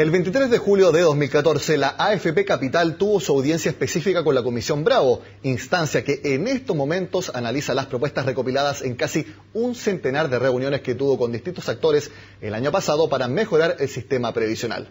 El 23 de julio de 2014, la AFP Capital tuvo su audiencia específica con la Comisión Bravo, instancia que en estos momentos analiza las propuestas recopiladas en casi un centenar de reuniones que tuvo con distintos actores el año pasado para mejorar el sistema previsional.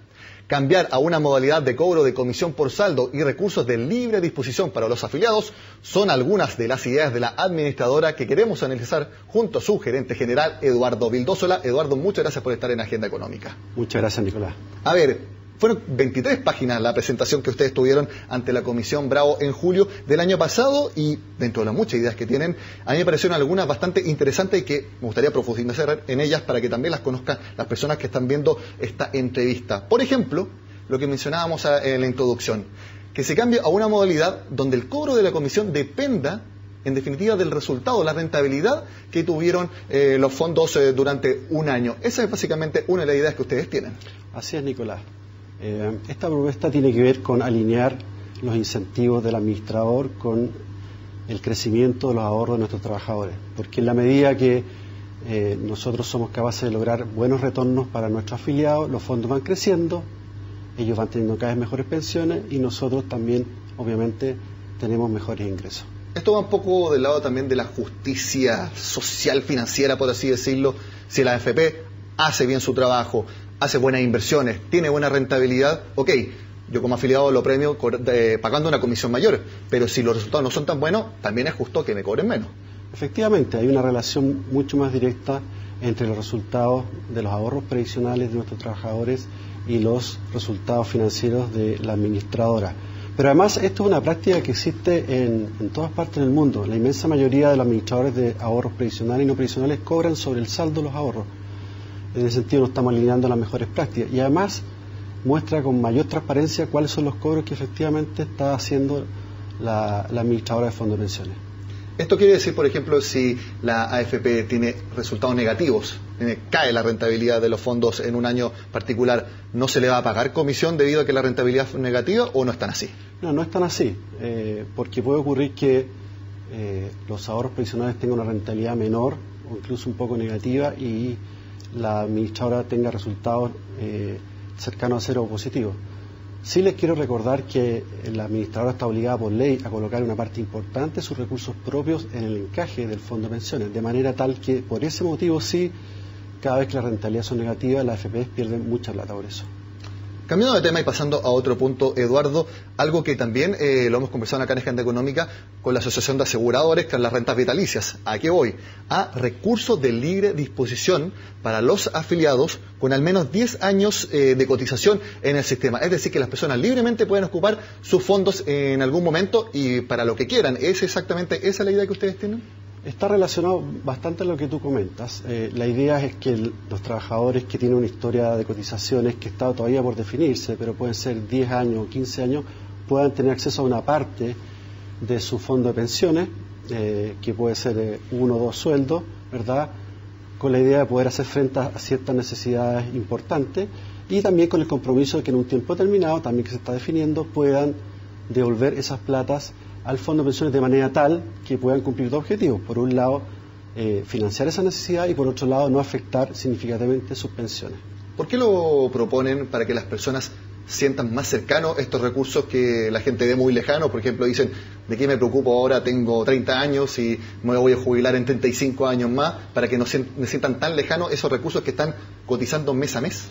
Cambiar a una modalidad de cobro de comisión por saldo y recursos de libre disposición para los afiliados son algunas de las ideas de la administradora que queremos analizar junto a su gerente general, Eduardo Vildósola. Eduardo, muchas gracias por estar en Agenda Económica. Muchas gracias, Nicolás. A ver, fueron 23 páginas la presentación que ustedes tuvieron ante la Comisión Bravo en julio del año pasado y dentro de las muchas ideas que tienen, a mí me parecieron algunas bastante interesantes y que me gustaría profundizar en ellas para que también las conozcan las personas que están viendo esta entrevista. Por ejemplo, lo que mencionábamos en la introducción, que se cambie a una modalidad donde el cobro de la comisión dependa en definitiva del resultado, la rentabilidad que tuvieron eh, los fondos eh, durante un año. Esa es básicamente una de las ideas que ustedes tienen. Así es, Nicolás. Eh, esta propuesta tiene que ver con alinear los incentivos del administrador con el crecimiento de los ahorros de nuestros trabajadores, porque en la medida que eh, nosotros somos capaces de lograr buenos retornos para nuestros afiliados, los fondos van creciendo, ellos van teniendo cada vez mejores pensiones y nosotros también, obviamente, tenemos mejores ingresos. Esto va un poco del lado también de la justicia social financiera, por así decirlo. Si la AFP hace bien su trabajo, hace buenas inversiones, tiene buena rentabilidad, ok, yo como afiliado lo premio pagando una comisión mayor, pero si los resultados no son tan buenos, también es justo que me cobren menos. Efectivamente, hay una relación mucho más directa entre los resultados de los ahorros previsionales de nuestros trabajadores y los resultados financieros de la administradora. Pero además esto es una práctica que existe en, en, todas partes del mundo. La inmensa mayoría de los administradores de ahorros previsionales y no previsionales cobran sobre el saldo los ahorros. En ese sentido, nos estamos alineando las mejores prácticas. Y además, muestra con mayor transparencia cuáles son los cobros que efectivamente está haciendo la, administradora de fondos de pensiones. Esto quiere decir, por ejemplo, si la AFP tiene resultados negativos, cae la rentabilidad de los fondos en un año particular, ¿no se le va a pagar comisión debido a que la rentabilidad es negativa o no están así? No, no están así, eh, porque puede ocurrir que eh, los ahorros previsionales tengan una rentabilidad menor o incluso un poco negativa y la administradora tenga resultados eh, cercanos a cero positivos. Sí les quiero recordar que la administradora está obligada por ley a colocar una parte importante de sus recursos propios en el encaje del fondo de pensiones, de manera tal que por ese motivo sí, cada vez que las rentabilidades son negativas, las FPS pierden mucha plata por eso. Cambiando de tema y pasando a otro punto, Eduardo, algo que también eh, lo hemos conversado acá en Agenda Económica con la Asociación de Aseguradores, es las rentas vitalicias. ¿A qué voy? A recursos de libre disposición para los afiliados con al menos 10 años eh, de cotización en el sistema. Es decir, que las personas libremente pueden ocupar sus fondos en algún momento y para lo que quieran. ¿Es exactamente esa la idea que ustedes tienen? Está relacionado bastante a lo que tú comentas. Eh, la idea es que los trabajadores que tienen una historia de cotizaciones que está todavía por definirse, pero pueden ser 10 años o 15 años, puedan tener acceso a una parte de su fondo de pensiones, eh, que puede ser eh, uno o dos sueldos, ¿verdad? Con la idea de poder hacer frente a ciertas necesidades importantes y también con el compromiso de que en un tiempo determinado, también que se está definiendo, puedan devolver esas platas al fondo de pensiones de manera tal que puedan cumplir dos objetivos. Por un lado, eh, financiar esa necesidad y por otro lado, no afectar significativamente sus pensiones. ¿Por qué lo proponen para que las personas sientan más cercanos estos recursos que la gente ve muy lejanos? Por ejemplo, dicen, ¿de qué me preocupo ahora? Tengo 30 años y me voy a jubilar en 35 años más, para que no se, sientan tan lejanos esos recursos que están cotizando mes a mes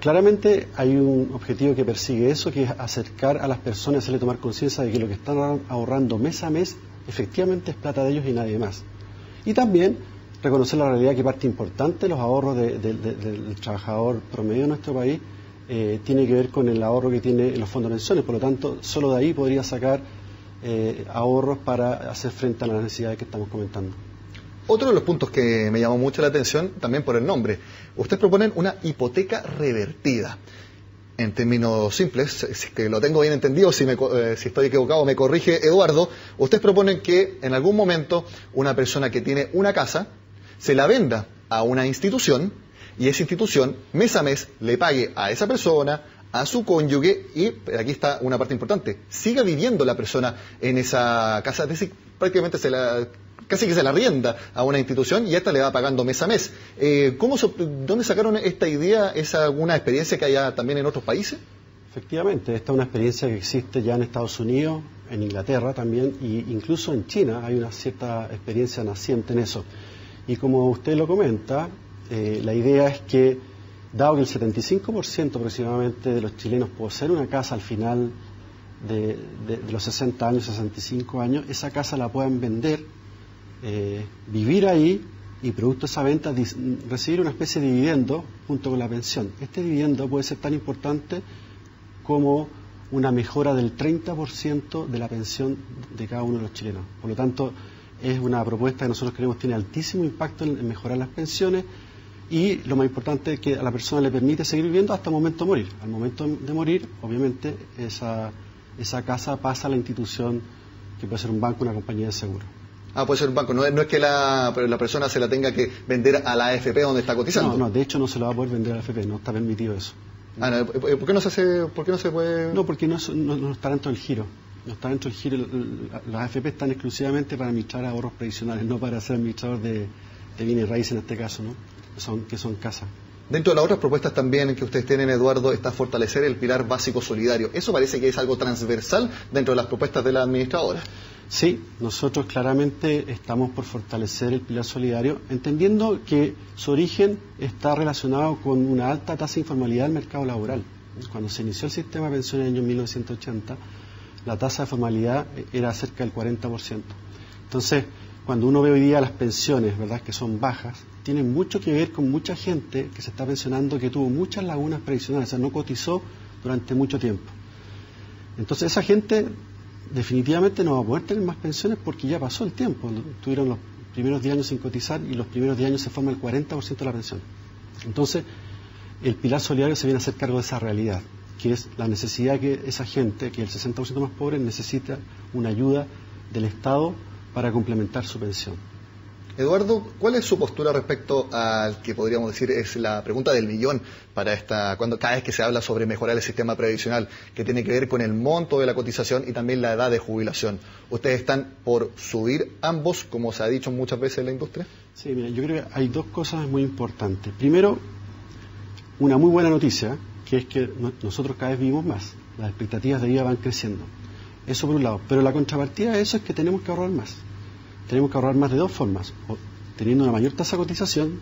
claramente hay un objetivo que persigue eso, que es acercar a las personas, hacerle tomar conciencia de que lo que están ahorrando mes a mes efectivamente es plata de ellos y nadie más. Y también reconocer la realidad que parte importante de los ahorros del trabajador promedio de nuestro país eh, tiene que ver con el ahorro que tiene en los fondos de pensiones. Por lo tanto, solo de ahí podría sacar eh, ahorros para hacer frente a las necesidades que estamos comentando. Otro de los puntos que me llamó mucho la atención, también por el nombre, ustedes proponen una hipoteca revertida. En términos simples, si que lo tengo bien entendido, si, eh, si estoy equivocado me corrige Eduardo, ustedes proponen que en algún momento una persona que tiene una casa se la venda a una institución y esa institución mes a mes le pague a esa persona, a su cónyuge y aquí está una parte importante, siga viviendo la persona en esa casa, es decir, prácticamente se la casi que se la rienda a una institución y esta le va pagando mes a mes. Eh, ¿cómo, ¿Dónde sacaron esta idea? ¿Es alguna experiencia que haya también en otros países? Efectivamente, esta es una experiencia que existe ya en Estados Unidos, en Inglaterra también, e incluso en China hay una cierta experiencia naciente en eso. Y como usted lo comenta, eh, la idea es que, dado que el 75% aproximadamente de los chilenos poseen una casa al final de, los 60 años, 65 años, esa casa la puedan vender, eh, vivir ahí y producto de esa venta recibir una especie de dividendo junto con la pensión. Este dividendo puede ser tan importante como una mejora del 30% de la pensión de cada uno de los chilenos. Por lo tanto, es una propuesta que nosotros creemos tiene altísimo impacto en mejorar las pensiones y lo más importante es que a la persona le permite seguir viviendo hasta el momento de morir. Al momento de morir, obviamente, esa, esa casa pasa a la institución que puede ser un banco, una compañía de seguro. Ah, puede ser un banco. No, es que la, la, persona se la tenga que vender a la AFP donde está cotizando. No, no, de hecho no se lo va a poder vender a la AFP, no está permitido eso. Ah, no, ¿por, qué no se hace, ¿Por qué no se puede...? No, porque no, no, está dentro del giro. No está dentro del giro. Las AFP están exclusivamente para administrar ahorros previsionales, no para ser administrador de, de bienes raíces en este caso, ¿no? son, que son casas. Dentro de las otras propuestas también que ustedes tienen, Eduardo, está fortalecer el pilar básico solidario. Eso parece que es algo transversal dentro de las propuestas de la administradora. Sí, nosotros claramente estamos por fortalecer el pilar solidario, entendiendo que su origen está relacionado con una alta tasa de informalidad del mercado laboral. Cuando se inició el sistema de pensiones en el año 1980, la tasa de formalidad era cerca del 40%. Entonces, cuando uno ve hoy día las pensiones, ¿verdad?, que son bajas, tienen mucho que ver con mucha gente que se está pensionando que tuvo muchas lagunas previsionales, o sea, no cotizó durante mucho tiempo. Entonces, esa gente definitivamente no va a poder tener más pensiones porque ya pasó el tiempo. Tuvieron los primeros 10 años sin cotizar y los primeros 10 años se forma el 40% de la pensión. Entonces, el pilar solidario se viene a hacer cargo de esa realidad, que es la necesidad que esa gente, que el 60% más pobre, necesita una ayuda del Estado para complementar su pensión. Eduardo, ¿cuál es su postura respecto al que podríamos decir es la pregunta del millón para esta, cuando cada vez que se habla sobre mejorar el sistema previsional, que tiene que ver con el monto de la cotización y también la edad de jubilación? ¿Ustedes están por subir ambos, como se ha dicho muchas veces en la industria? Sí, mira, yo creo que hay dos cosas muy importantes. Primero, una muy buena noticia, que es que nosotros cada vez vivimos más, las expectativas de vida van creciendo. Eso por un lado. Pero la contrapartida de eso es que tenemos que ahorrar más tenemos que ahorrar más de dos formas, teniendo una mayor tasa de cotización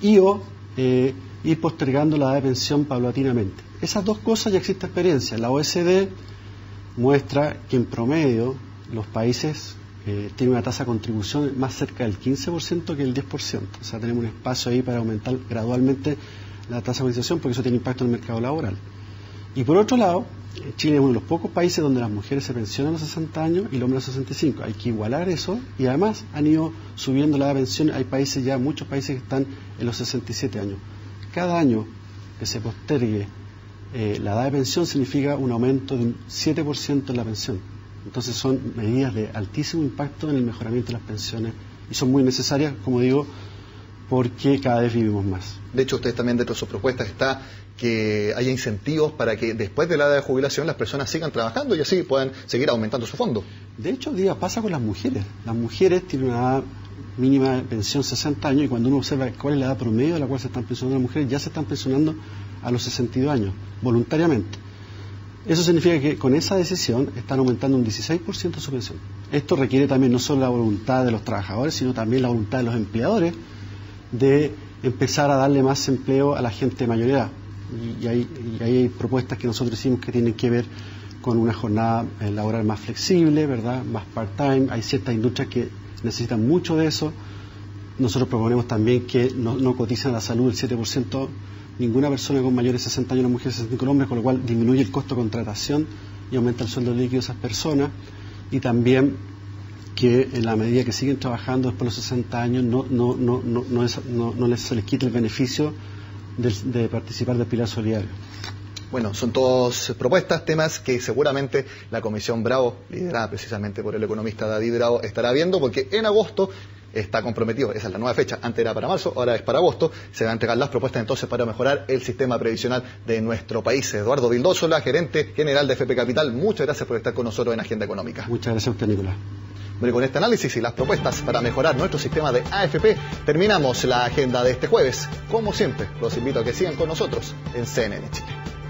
y o eh, ir postergando la edad de pensión paulatinamente. Esas dos cosas ya existe experiencia. La OECD muestra que en promedio los países eh, tienen una tasa de contribución más cerca del 15% que el 10%. O sea, tenemos un espacio ahí para aumentar gradualmente la tasa de cotización porque eso tiene impacto en el mercado laboral. Y por otro lado, Chile es uno de los pocos países donde las mujeres se pensionan a los 60 años y el hombre a los 65. Hay que igualar eso y además han ido subiendo la edad de pensión. Hay países ya, muchos países que están en los 67 años. Cada año que se postergue eh, la edad de pensión significa un aumento de un 7% en la pensión. Entonces son medidas de altísimo impacto en el mejoramiento de las pensiones y son muy necesarias, como digo, porque cada vez vivimos más. De hecho, ustedes también dentro de sus propuestas está que haya incentivos para que después de la edad de jubilación las personas sigan trabajando y así puedan seguir aumentando su fondo. De hecho, día pasa con las mujeres. Las mujeres tienen una edad mínima de pensión 60 años y cuando uno observa cuál es la edad promedio a la cual se están pensionando las mujeres, ya se están pensionando a los 62 años, voluntariamente. Eso significa que con esa decisión están aumentando un 16% su pensión. Esto requiere también no solo la voluntad de los trabajadores, sino también la voluntad de los empleadores de empezar a darle más empleo a la gente de mayor edad y, hay, hay, propuestas que nosotros hicimos que tienen que ver con una jornada eh, laboral más flexible, ¿verdad? Más part-time. Hay ciertas industrias que necesitan mucho de eso. Nosotros proponemos también que no, no coticen a la salud el 7% ninguna persona con mayores de 60 años, una mujer de 65 hombres, con lo cual disminuye el costo de contratación y aumenta el sueldo líquido de esas personas. Y también que en la medida que siguen trabajando después de los 60 años no, no, no, no, no, no les, se les quite el beneficio de, participar del Pilar Solidario. Bueno, son todas propuestas, temas que seguramente la Comisión Bravo, liderada precisamente por el economista David Bravo, estará viendo, porque en agosto está comprometido, esa es la nueva fecha, antes era para marzo, ahora es para agosto, se van a entregar las propuestas entonces para mejorar el sistema previsional de nuestro país. Eduardo Vildósola, gerente general de FP Capital, muchas gracias por estar con nosotros en Agenda Económica. Muchas gracias a usted, Nicolás. Con este análisis y las propuestas para mejorar nuestro sistema de AFP, terminamos la agenda de este jueves. Como siempre, los invito a que sigan con nosotros en CNN Chile.